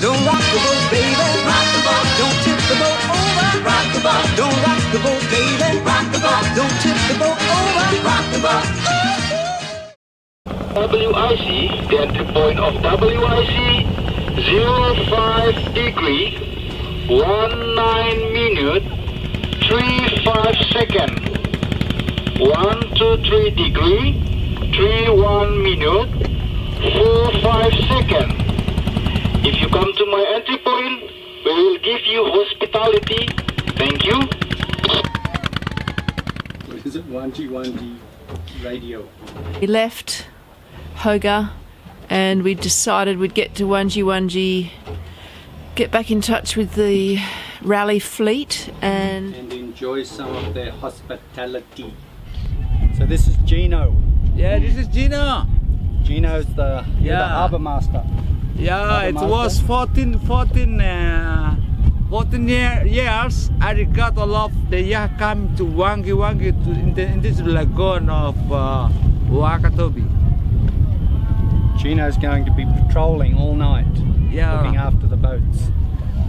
Don't rock the boat, baby. rock the boat, Don't tip the boat over. rock the boat, Don't rock the boat, baby. rock the boat, Don't tip the boat over. rock the boat. WIC, the entry point of WIC 05 degree, 19 minute, 35 second. 123 degree, 31 minute, four 45 second. If you come to my entry point, we will give you hospitality. Thank you. What is it Wangi Wangi radio? We left Hoga and we decided we'd get to Wangi Wangi, get back in touch with the rally fleet and and enjoy some of their hospitality. So this is Gino. Yeah, this is Gino. Gino's the, you're the Yeah. harbour master. Yeah, it Master? was 14, 14, uh, 14 year, years. I got all of the year come to Wangi Wangi to in, the, in this lagoon of uh, Wakatobi. Gino's going to be patrolling all night, Yeah. looking after the boats.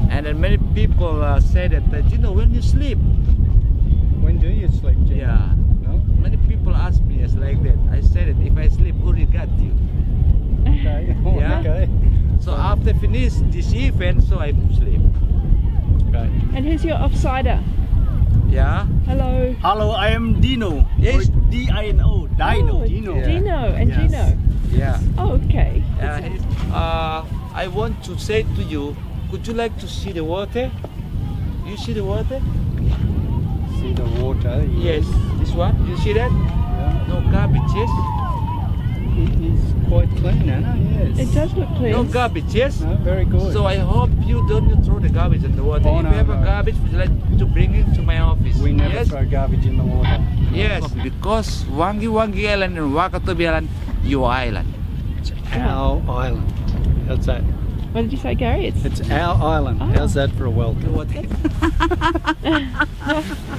And then many people uh, say that, uh, Gino, when you sleep, When do you sleep, Gino? yeah. No? Many people ask me it's like that. I said that if I sleep, who got you? Okay. Oh, Yeah. Okay. So after finish this event, so I sleep. Okay. and who's your offsider? Yeah. Hello. Hello, I am Dino. Yes. D I N O. Dino. Oh, Dino. Dino and Yes. Gino. Yeah. Oh, okay. Uh, uh, I want to say to you, would you like to see the water? You see the water? See the water. Yes. This one? You see that? Yeah. No garbage, yes? It is quite clean, Anna. Yes. It does look clean. No garbage, yes? No, very good. So I hope you don't throw the garbage in the water. Oh, if no, you have a garbage, would you like to bring it to my office? we never yes? throw garbage in the water. Yes, because Wangi Wangi Island and Wakatobi Island, your island. It's our island. How's that? What did you say, Gary? It's It's our island. Oh. How's that for a welcome?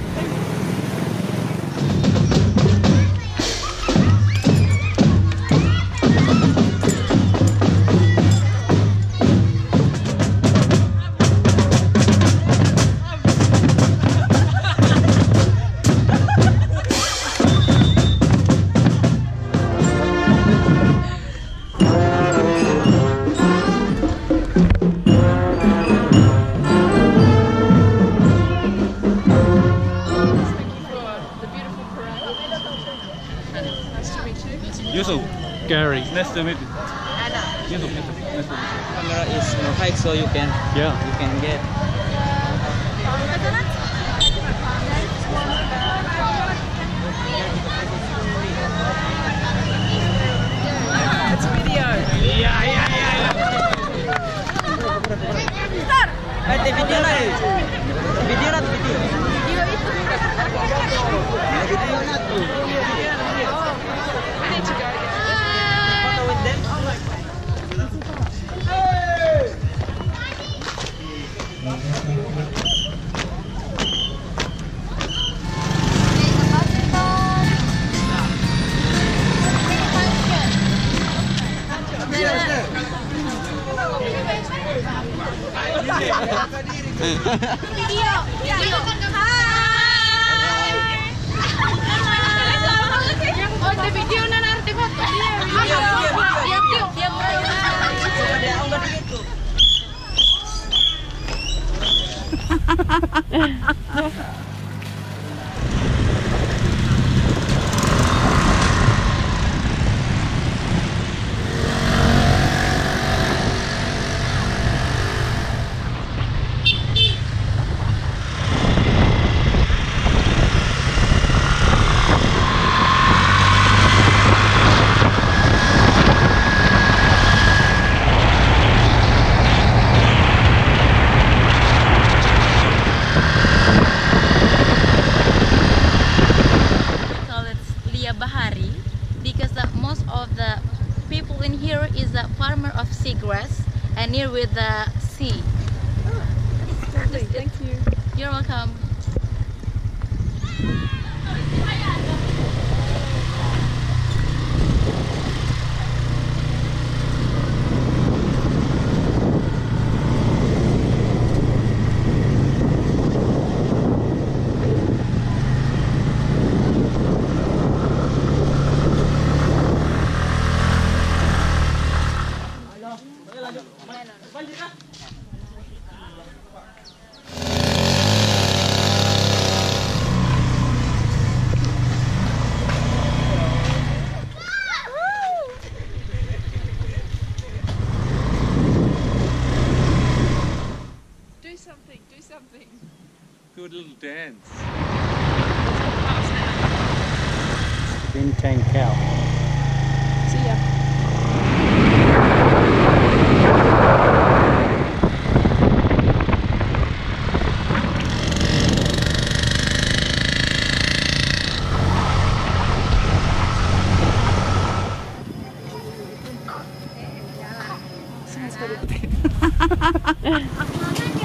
Gary. Nice to meet you. Yusuf. Yusuf. Nice to meet you. Camera is more high, so you can Yeah. you can get. Near with the Do something, do something. Good little dance. Bintang cow. See ya. 스타일이 아, 어때? 네.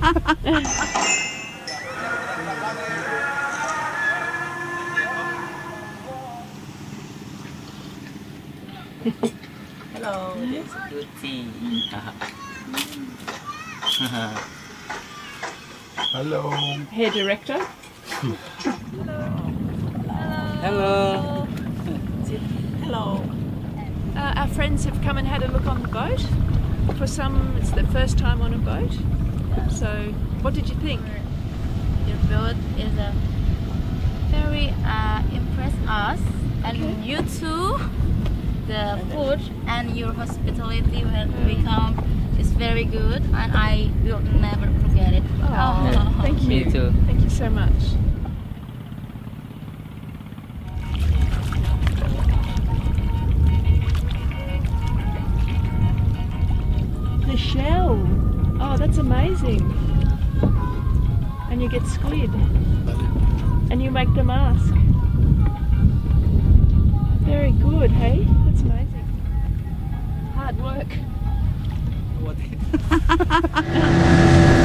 Hello, that's good tea. Hello. Hair director. Hello. Hello. Uh, our friends have come and had a look on the boat. For some, it's their first time on a boat. So, what did you think? Your boat is a very uh, impressed us and you too. The food and your hospitality when we come is very good and I will never forget it. Oh, thank you. Me too. Thank you so much. That's amazing. And you get squid. And you make the mask. Very good, hey? That's amazing. Hard work. Soon.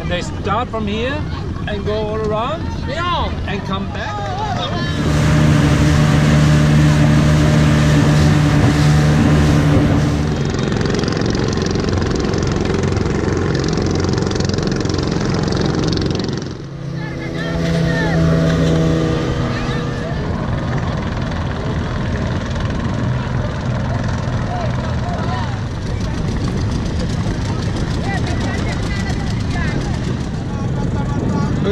And they start from here and go all around Ya. and come back.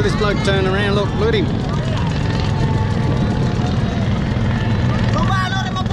Look at this bloke turn around. Look, look at him. Lomba ano lemah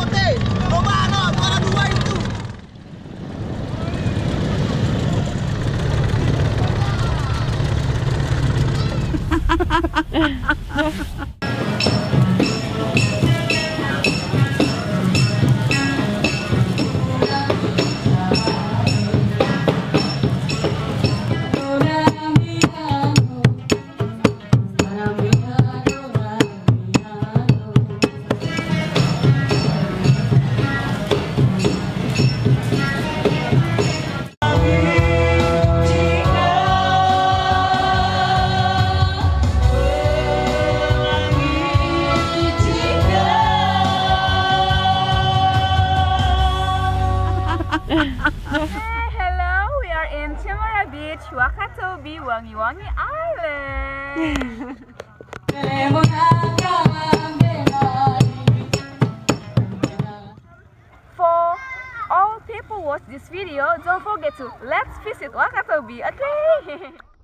Wakatobi, Wangi Wangi Island. For all people watch this video, don't forget to let's visit Wakatobi, okay?